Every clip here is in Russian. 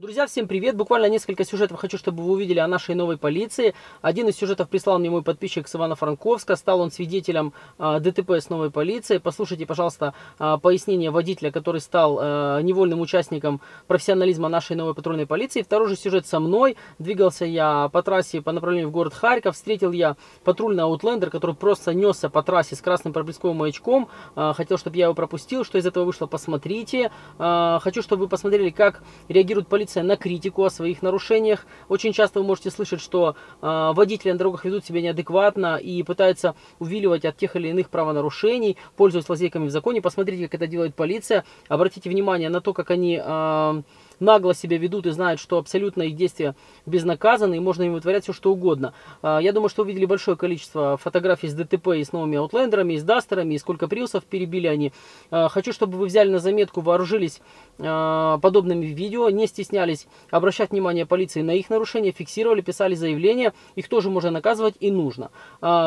Друзья, всем привет! Буквально несколько сюжетов хочу, чтобы вы увидели о нашей новой полиции. Один из сюжетов прислал мне мой подписчик с Ивано-Франковска. Стал он свидетелем э, ДТП с новой полицией. Послушайте, пожалуйста, э, пояснение водителя, который стал э, невольным участником профессионализма нашей новой патрульной полиции. Второй же сюжет со мной. Двигался я по трассе по направлению в город Харьков. Встретил я патрульный аутлендер, который просто несся по трассе с красным проблесковым маячком. Э, хотел, чтобы я его пропустил. Что из этого вышло, посмотрите. Э, хочу, чтобы вы посмотрели, как реагирует полиция на критику о своих нарушениях. Очень часто вы можете слышать, что э, водители на дорогах ведут себя неадекватно и пытаются увиливать от тех или иных правонарушений, пользуясь лазейками в законе. Посмотрите, как это делает полиция. Обратите внимание на то, как они... Э, нагло себя ведут и знают, что абсолютно их действия безнаказаны и можно им вытворять все что угодно. А, я думаю, что увидели большое количество фотографий с ДТП и с новыми аутлендерами, и с дастерами, и сколько приусов перебили они. А, хочу, чтобы вы взяли на заметку, вооружились а, подобными видео, не стеснялись обращать внимание полиции на их нарушения, фиксировали, писали заявления. Их тоже можно наказывать и нужно.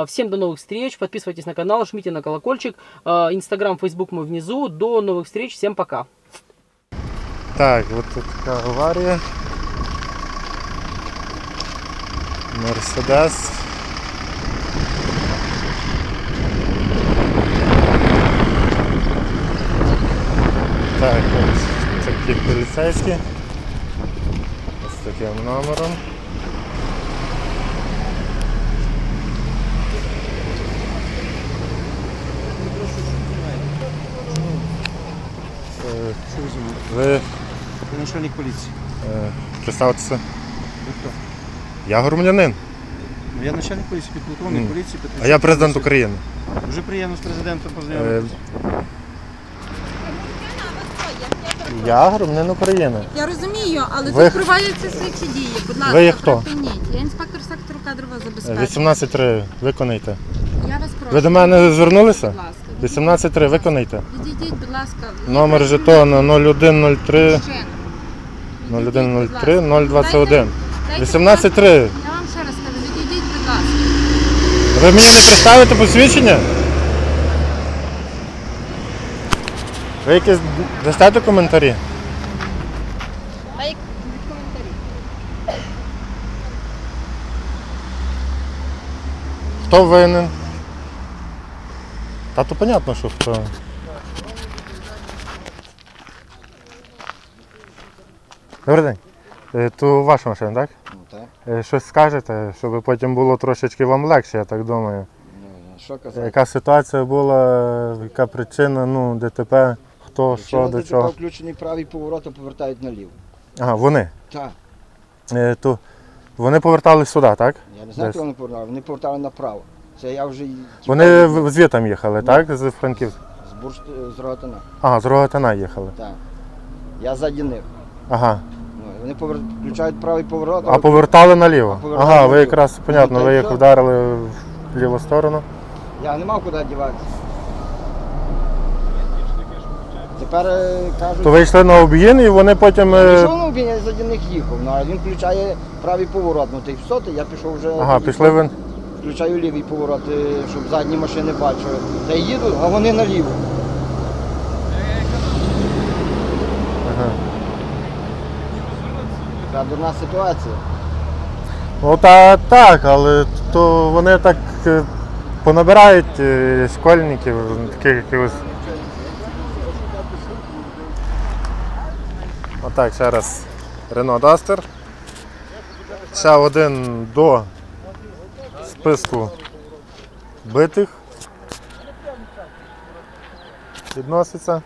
Всем до новых встреч, подписывайтесь на канал, жмите на колокольчик. Инстаграм, Фейсбук мы внизу. До новых встреч, всем пока. Так, вот тут така аварія. Мерседес. Так, от такі поліцейські. З таким номером. Е, Ви Ви начальник поліції. е, представтеся. Ви хто? Я громадянин, Ну, я начальник поліції, підполковник Мгм. поліції а я президент України. Дуже приємно з президентом Е, познайомитися. Я громадянин України. Я розумію, але Ви- тут проводяться слідчі дії. Будь ласка, Ви є хто? припиніть. Я інспектор сектору кадрового забезпечення. 18.3 виконайте. Я вас прошу. Ви до мене звернулися? Будь ласка. 18.3 виконайте. Відійдіть, будь ласка. Номер жетону 0103 Ще. 0103 021. Дайте, 18.3. Я вам ще раз кажу, відійдіть, будь ласка. Ви мені не представите посвідчення? Ви якісь дасте коментарі? А як коментарі? Хто винен? Та то понятно, що хто. Добрий день. Е, То ваша машина, так? Ну так. Е, Щось скажете, щоб потім було трошечки вам легше, я так думаю. Ну, що казати? Яка ситуація була, яка причина, ну, ДТП, хто, що, до ДТП чого. включений правий поворот, то повертають наліво. Ага, вони. Так. Е, То вони повертали сюди, так? Я не знаю, Десь. коли вони повертали. Вони повертали направо. Це я вже й- Вони в- звідти їхали, так? З Франківська. з бурш з Рогатина. Ага, з Рогатина їхали. Так. Я ззаді них. Ага. Ну, вони повер... включають правий поворот, А повертали наліво. Повертали Ага, ви наліво. якраз, понятно, Ну, ви й їх все. вдарили в ліву сторону. я не мав куди діватися. Тепер е, кажуть, То ви йшли на об'їн і вони потім. е, йшов на обійня, я ззаді них їхав. Ну, а він включає правий поворот. Ну, ти все, ти, я пішов вже. Ага, пішли ви. Включаю лівий поворот, е, щоб задні машини бачили. Та й їду, а вони наліво. Така дурна ситуація. Ну та так, але то вони так е, понабирають е, школьників, таких якихось. Отак, ще раз Renault Duster. Ще один до списку битих відноситься.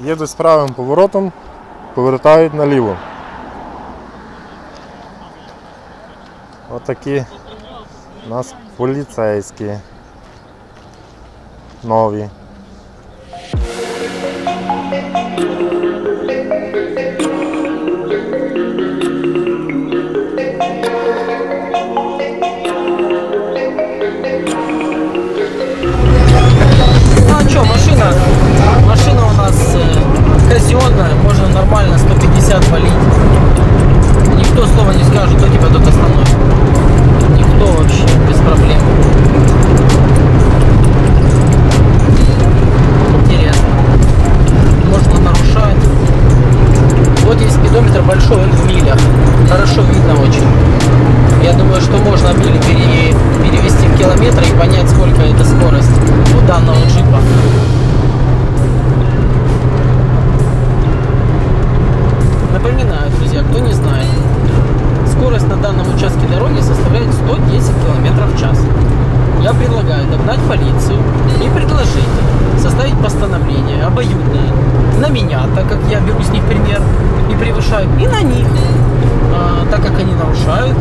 Їдуть з правим поворотом, повертають наліво. Отакі у нас поліцейські нові. Повышаю и на них, а, так как они нарушают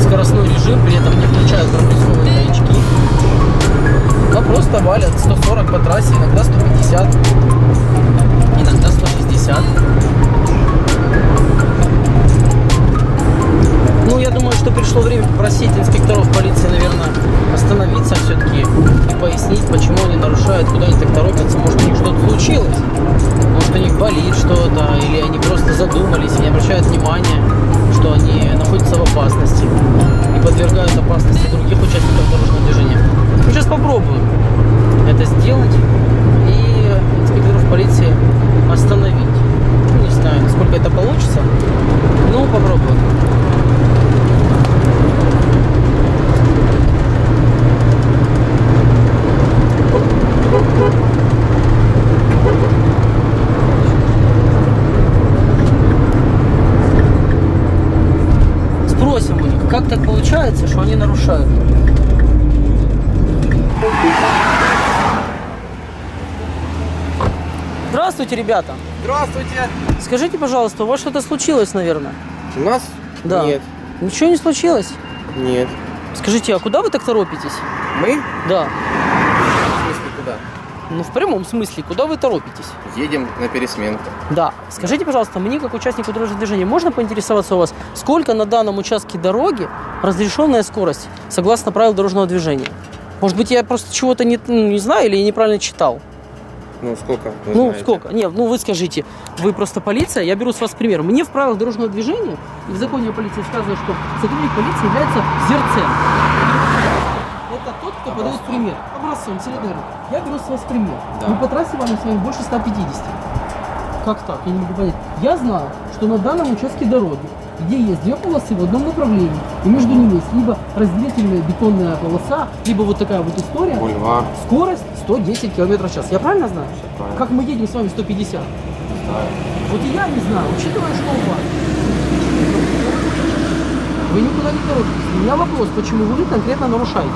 скоростной режим, при этом не включают пропусковые маячки, а просто валят 140 по трассе, иногда 150, иногда 160. Ну, я думаю, что пришло время попросить инспекторов полиции, наверное, остановиться все-таки и пояснить, почему они нарушают, куда они так торопятся. Может, у них что-то случилось, может, у них болит что-то, или они просто задумались и не обращают внимания, что они находятся в опасности и подвергают опасности других участников дорожного движения. Мы сейчас попробуем это сделать и инспекторов полиции остановить. Ну, не знаю, насколько это получится, но попробуем. Спросим у них, как так получается, что они нарушают. Здравствуйте, ребята. Здравствуйте. Скажите, пожалуйста, у вас что-то случилось, наверное? У нас? Да. Нет. Ничего не случилось? Нет. Скажите, а куда вы так торопитесь? Мы? Да. В смысле куда? Ну, в прямом смысле, куда вы торопитесь? Едем на пересменку. Да. Скажите, пожалуйста, мне, как участнику дорожного движения, можно поинтересоваться у вас, сколько на данном участке дороги разрешенная скорость, согласно правил дорожного движения? Может быть, я просто чего-то не, ну, не знаю или я неправильно читал? Ну, сколько? вы ну, знаете? сколько? Нет, ну вы скажите, вы просто полиция, я беру с вас пример. Мне в правилах дорожного движения и в законе о полиции сказано, что сотрудник полиции является зерцем. Это тот, кто подает пример. Образцом, солидарно. Я беру с вас пример. Да. Мы по трассе вами с вами больше 150. Как так? Я не могу понять. Я знаю, что на данном участке дороги, где есть две полосы в одном направлении, и между ними есть либо разделительная бетонная полоса, либо вот такая вот история, Бульвар. скорость 110 км в час. Я правильно знаю? правильно. Как мы едем с вами 150? Вот и я не знаю, учитывая, что у вас. Вы никуда не торопитесь. У меня вопрос, почему вы конкретно нарушаете?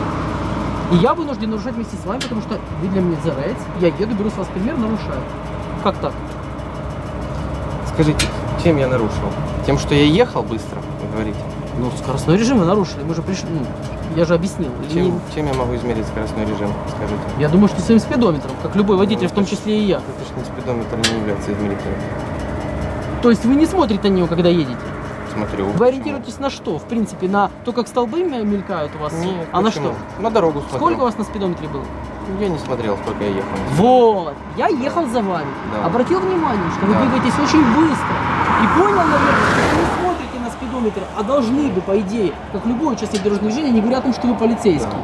И я вынужден нарушать вместе с вами, потому что вы для меня заяц, я еду, беру с вас пример, нарушаю. Как так? Скажите, чем я нарушил? Тем, что я ехал быстро, вы говорите? Ну, скоростной режим вы нарушили, мы же пришли, ну, я же объяснил. Или Чем, не- чем я могу измерить скоростной режим, скажите? Я думаю, что своим спидометром, как любой водитель, Ну, в том это числе и я. Это же не спидометр не является измерителем. То есть вы не смотрите на него, когда едете? Смотрю. Вы почему? ориентируетесь на что? В принципе, на то, как столбы мелькают у вас? Нет, а на почему? что? На дорогу смотрю. Сколько у вас на спидометре было? Я не смотрел, сколько я ехал. Вот, я ехал за вами. Да. Обратил внимание, что вы Да. двигаетесь очень быстро. И понял, наверное, что вы не смотрите на спидометр, а должны бы, по идее, как любой участник дорожного движения, не говоря о том, что вы полицейский.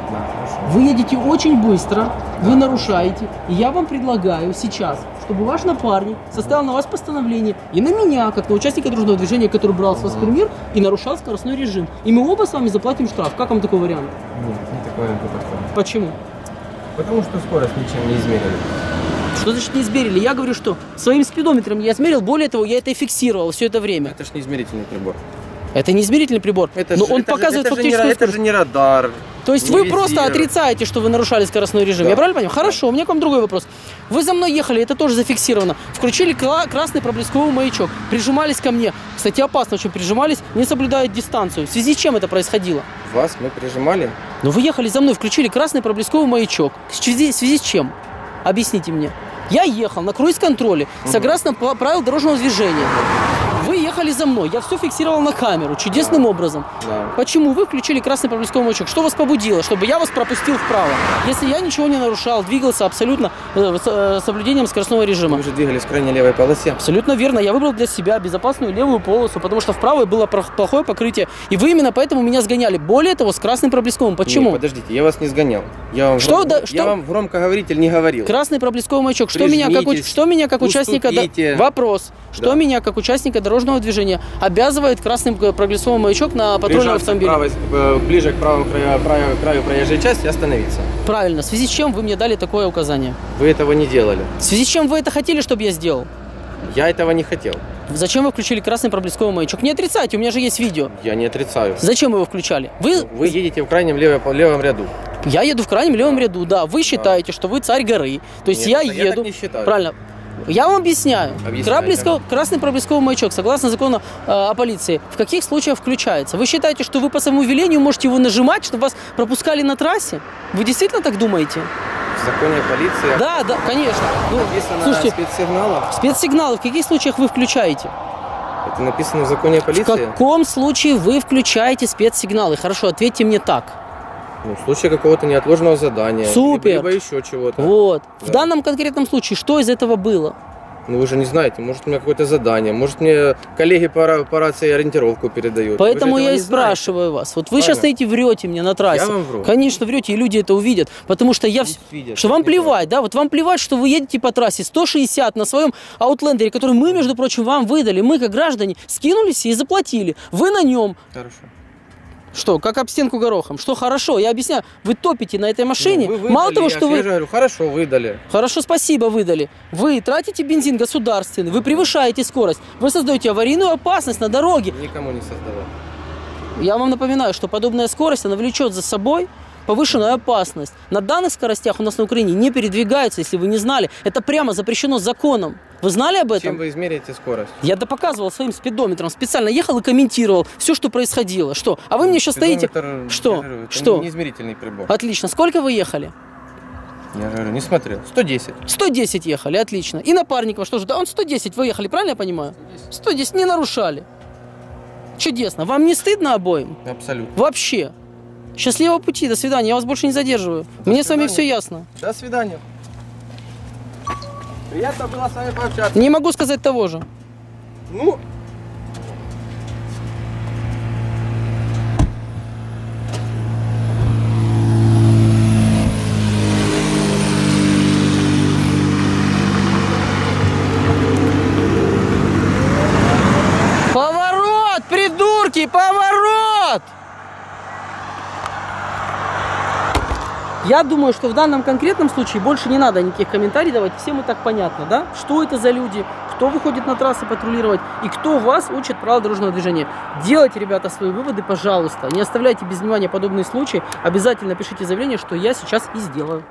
Вы едете очень быстро, вы нарушаете. И я вам предлагаю сейчас, чтобы ваш напарник составил на вас постановление и на меня, как на участника дорожного движения, который брал с вас пример и нарушал скоростной режим. И мы оба с вами заплатим штраф. Как вам такой вариант? Нет, не такой вариант не подходит. Почему? Потому что скорость ничем не измерили. Что значит не измерили? Я говорю, что своим спидометром я измерил, более того, я это и фиксировал все это время. Это же не измерительный прибор. Это не измерительный прибор, Это но же- он это же- показывает это же не фактическую ра- Это скорость. же не радар. То есть не вы просто визир. отрицаете, что вы нарушали скоростной режим. Да. Я правильно понимаю? Хорошо, у меня к вам другой вопрос. Вы за мной ехали, это тоже зафиксировано. Включили красный проблесковый маячок, прижимались ко мне. Кстати, опасно очень прижимались, не соблюдая дистанцию. В связи с чем это происходило? Вас мы прижимали. Ну вы ехали за мной, включили красный проблесковый маячок. В связи, в связи с чем? Объясните мне. Я ехал на круиз-контроле, согласно правил дорожного движения. Вы ехали за мной, я все фиксировал на камеру, чудесным образом. Да. Почему вы включили красный проблесковый маячок? Что вас побудило, чтобы я вас пропустил вправо? Если я ничего не нарушал, двигался абсолютно э, с э, соблюдением скоростного режима. Мы же двигались в крайне левой полосе. Абсолютно верно. Я выбрал для себя безопасную левую полосу, потому что в правой было плохое покрытие. И вы именно поэтому меня сгоняли. Более того, с красным проблесковым. Почему? Не, подождите, я вас не сгонял. Я вам, Что гром- да- я что- вам громкоговоритель не говорил. Красный проблесковый маячок. Что меня, как, у- что меня как участника... до-. Вопрос. Что Да. меня как участника дорожного движения обязывает красный э, проблесковый маячок на патрульном автомобиле? правой- э, ближе к правому краю, краю, краю проезжей части остановиться. Правильно. В связи с чем вы мне дали такое указание? Вы этого не делали. В связи с чем вы это хотели, чтобы я сделал? Я этого не хотел. Зачем вы включили красный проблесковый маячок? Не отрицайте, у меня же есть видео. Я не отрицаю. Зачем вы его включали? Вы, Вы едете в крайнем левом, левом ряду. я еду в крайнем левом ряду, да. Вы считаете, что вы царь горы. То есть Нет, я я еду. не считаю. Правильно. Я вам объясняю. Краблесков- красный проблесковый маячок, согласно закону э, о полиции, в каких случаях включается? Вы считаете, что вы по самовелению можете его нажимать, чтобы вас пропускали на трассе? Вы действительно так думаете? В законе о полиции Да, да, конечно. Ну, написано слушайте, спецсигналов. спецсигналы в каких случаях вы включаете? Это написано в законе о В полиции. каком случае вы включаете спецсигналы? Хорошо, ответьте мне так. Ну, в случае какого-то неотложного задания. Супер. Либо, либо еще чего-то. Вот. В Да. данном конкретном случае, что из этого было? Ну вы же не знаете, может у меня какое-то задание, может мне коллеги по, по рации ориентировку передают. Поэтому я и знаете. спрашиваю вас. Вот вы сейчас Правильно. стоите, врете мне на трассе. Я вам вру. Конечно, врете, и люди это увидят. Потому что я... Пусть видят, Что вам плевать, да? Вот вам плевать, что вы едете по трассе 160 на своем аутлендере, который мы, между прочим, вам выдали. Мы, как граждане, скинулись и заплатили. Вы на нем. Хорошо. Что, как об стенку горохом? Что хорошо? Я объясняю, вы топите на этой машине. Ну, вы Мало выдали, того, я что вы... говорю, хорошо, выдали. Хорошо, спасибо, выдали. Вы тратите бензин государственный, вы превышаете скорость, вы создаете аварийную опасность на дороге. Никому не создавал. Я вам напоминаю, что подобная скорость, она влечет за собой повышенную опасность. На данных скоростях у нас на Украине не передвигаются, если вы не знали. Это прямо запрещено законом. Вы знали об этом? Чем вы измеряете скорость? Я да показывал своим спидометром, специально ехал и комментировал все, что происходило. Что? А вы мне сейчас стоите... Что? говорю, это Что? Не измерительный прибор. Отлично. Сколько вы ехали? Я говорю, не смотрел. 110. 110 ехали, отлично. И напарникова, что же, да он 110 вы ехали, правильно я понимаю? 110 не нарушали. Чудесно. Вам не стыдно обоим? Абсолютно. Вообще. Счастливого пути, до свидания, я вас больше не задерживаю. Мне с вами свидания. все ясно. До свидания. Приятно было с вами пообщаться. Не могу сказать того же. Ну, Поворот, придурки, поворот! Я думаю, что в данном конкретном случае больше не надо никаких комментариев давать. Всем и так понятно, да? Что это за люди, кто выходит на трассы патрулировать и кто вас учит правила дорожного движения. Делайте, ребята, свои выводы, пожалуйста. Не оставляйте без внимания подобные случаи. Обязательно пишите заявление, что я сейчас и сделаю.